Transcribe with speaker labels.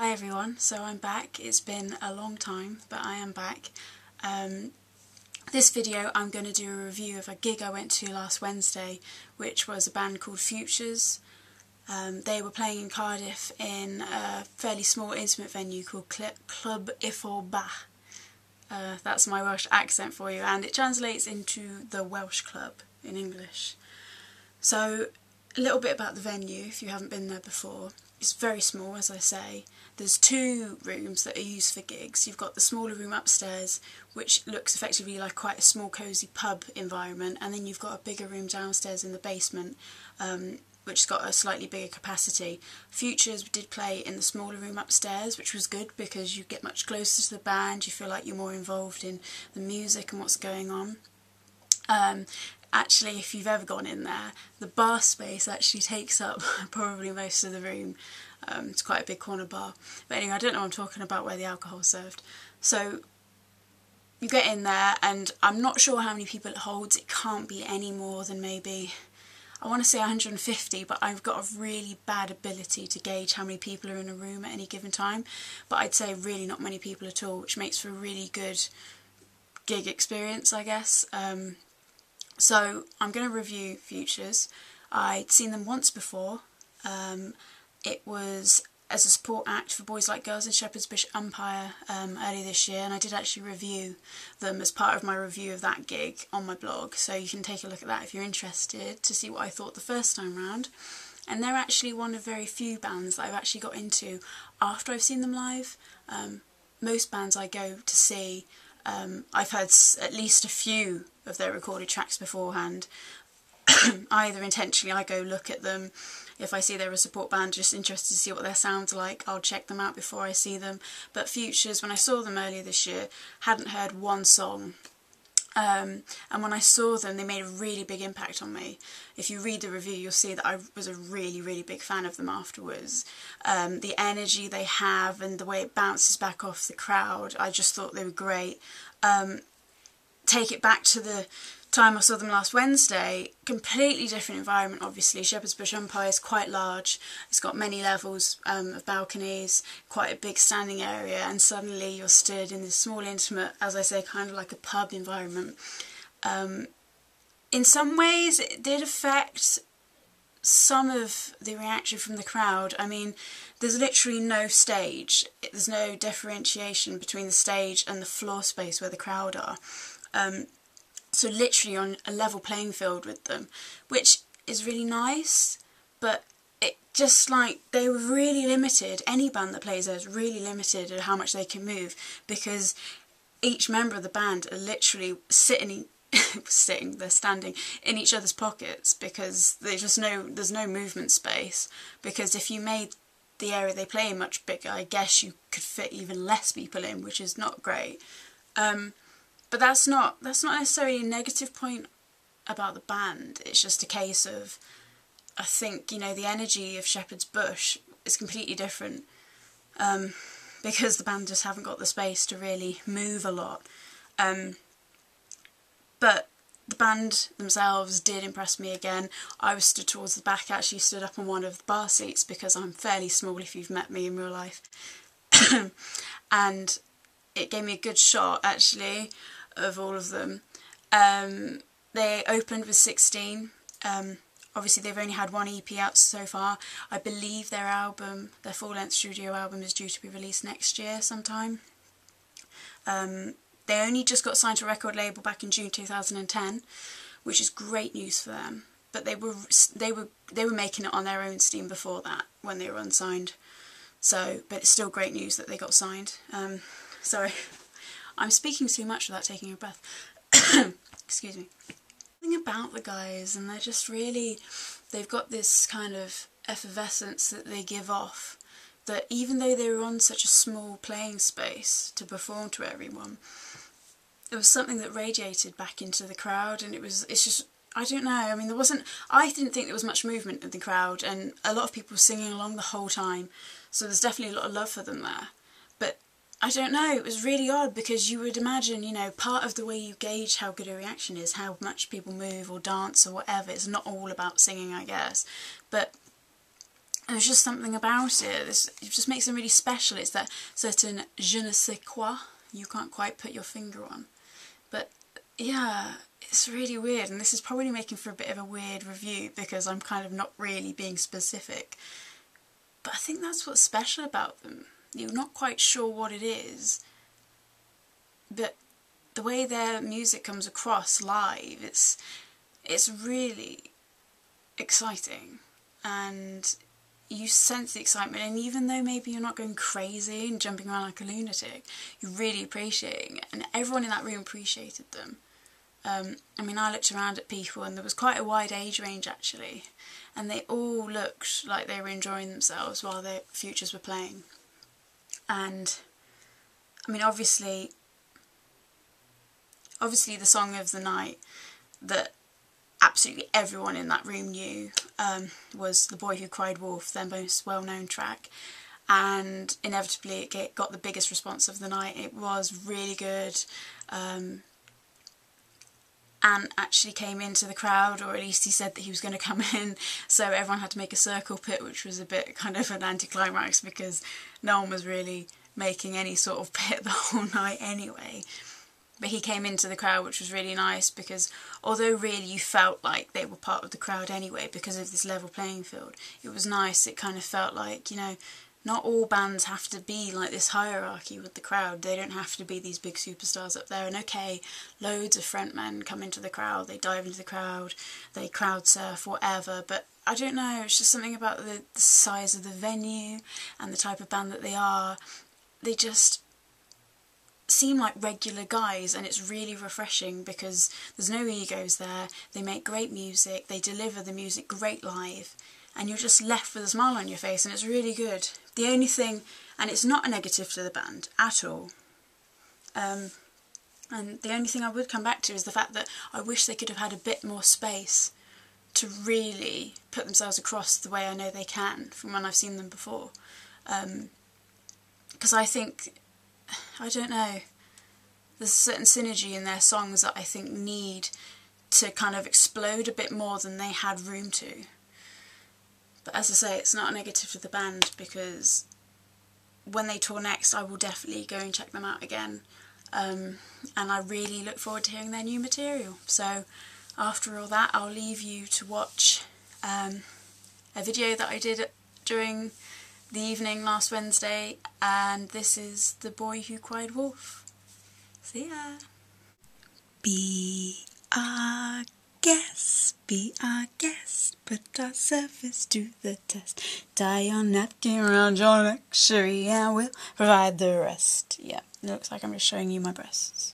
Speaker 1: Hi everyone, so I'm back. It's been a long time, but I am back. Um, this video I'm going to do a review of a gig I went to last Wednesday, which was a band called Futures. Um, they were playing in Cardiff in a fairly small intimate venue called Cl Clwb Ifor Bach. Uh, that's my Welsh accent for you, and it translates into the Welsh Club in English. So, a little bit about the venue if you haven't been there before. It's very small, as I say. There's two rooms that are used for gigs. You've got the smaller room upstairs, which looks effectively like quite a small, cosy pub environment, and then you've got a bigger room downstairs in the basement, um, which's got a slightly bigger capacity. Futures did play in the smaller room upstairs, which was good because you get much closer to the band, you feel like you're more involved in the music and what's going on. Um, actually if you've ever gone in there the bar space actually takes up probably most of the room. Um, it's quite a big corner bar. But anyway I don't know I'm talking about where the alcohol's served. So you get in there and I'm not sure how many people it holds. It can't be any more than maybe I want to say 150 but I've got a really bad ability to gauge how many people are in a room at any given time. But I'd say really not many people at all which makes for a really good gig experience I guess. Um, so I'm going to review Futures. I'd seen them once before. Um, it was as a support act for Boys Like Girls in Shepherd's Bush Empire um, earlier this year and I did actually review them as part of my review of that gig on my blog so you can take a look at that if you're interested to see what I thought the first time round and they're actually one of very few bands that I've actually got into after I've seen them live. Um, most bands I go to see um, I've heard at least a few of their recorded tracks beforehand. Either intentionally I go look at them, if I see they're a support band, just interested to see what their sound's like, I'll check them out before I see them. But Futures, when I saw them earlier this year, hadn't heard one song um, and when I saw them, they made a really big impact on me. If you read the review, you'll see that I was a really, really big fan of them afterwards. Um, the energy they have and the way it bounces back off the crowd, I just thought they were great. Um, take it back to the time I saw them last Wednesday, completely different environment obviously. Shepherd's Bush Empire is quite large, it's got many levels um, of balconies, quite a big standing area and suddenly you're stood in this small intimate, as I say, kind of like a pub environment. Um, in some ways it did affect some of the reaction from the crowd. I mean, there's literally no stage. There's no differentiation between the stage and the floor space where the crowd are. Um, so literally on a level playing field with them, which is really nice, but it just like they were really limited. Any band that plays there is really limited at how much they can move because each member of the band are literally sitting sitting they're standing in each other's pockets because there's just no there's no movement space because if you made the area they play much bigger I guess you could fit even less people in which is not great um, but that's not that's not necessarily a negative point about the band. It's just a case of I think, you know, the energy of Shepherd's Bush is completely different. Um, because the band just haven't got the space to really move a lot. Um, but the band themselves did impress me again. I was stood towards the back, actually stood up on one of the bar seats because I'm fairly small if you've met me in real life. and it gave me a good shot actually of all of them. Um, they opened with 16. Um, obviously, they've only had one EP out so far. I believe their album, their full length studio album, is due to be released next year sometime. Um, they only just got signed to a record label back in June 2010, which is great news for them. But they were they were they were making it on their own steam before that when they were unsigned. So, but it's still great news that they got signed. Um, sorry. I'm speaking too much without taking a breath. Excuse me. Something about the guys, and they're just really, they've got this kind of effervescence that they give off. That even though they were on such a small playing space to perform to everyone, it was something that radiated back into the crowd, and it was, it's just, I don't know. I mean, there wasn't. I didn't think there was much movement in the crowd, and a lot of people were singing along the whole time. So there's definitely a lot of love for them there. I don't know, it was really odd because you would imagine, you know, part of the way you gauge how good a reaction is, how much people move or dance or whatever. It's not all about singing, I guess. But there's just something about it. This, it just makes them really special. It's that certain je ne sais quoi you can't quite put your finger on. But yeah, it's really weird. And this is probably making for a bit of a weird review because I'm kind of not really being specific. But I think that's what's special about them. You're not quite sure what it is, but the way their music comes across live, it's it's really exciting. And you sense the excitement and even though maybe you're not going crazy and jumping around like a lunatic you're really appreciating it and everyone in that room appreciated them. Um, I mean I looked around at people and there was quite a wide age range actually and they all looked like they were enjoying themselves while their futures were playing and I mean obviously obviously the song of the night that absolutely everyone in that room knew um, was The Boy Who Cried Wolf, their most well known track. And inevitably, it got the biggest response of the night. It was really good. Um, and actually came into the crowd, or at least he said that he was going to come in. So everyone had to make a circle pit, which was a bit kind of an anticlimax because no one was really making any sort of pit the whole night anyway but he came into the crowd, which was really nice because although really you felt like they were part of the crowd anyway because of this level playing field, it was nice. It kind of felt like, you know, not all bands have to be like this hierarchy with the crowd. They don't have to be these big superstars up there. And okay, loads of frontmen come into the crowd, they dive into the crowd, they crowd surf, whatever. But I don't know, it's just something about the, the size of the venue and the type of band that they are. They just seem like regular guys and it's really refreshing because there's no egos there, they make great music, they deliver the music great live and you're just left with a smile on your face and it's really good. The only thing, and it's not a negative to the band at all, um, and the only thing I would come back to is the fact that I wish they could have had a bit more space to really put themselves across the way I know they can from when I've seen them before. Because um, I think I don't know. There's a certain synergy in their songs that I think need to kind of explode a bit more than they had room to. But as I say, it's not a negative to the band because when they tour next, I will definitely go and check them out again. Um, and I really look forward to hearing their new material. So after all that, I'll leave you to watch um, a video that I did during the evening last Wednesday, and this is The Boy Who Cried Wolf. See ya! Be our guest, be our guest, put our service to the test. Tie your napkin around your luxury, and we'll provide the rest. Yeah, it looks like I'm just showing you my breasts.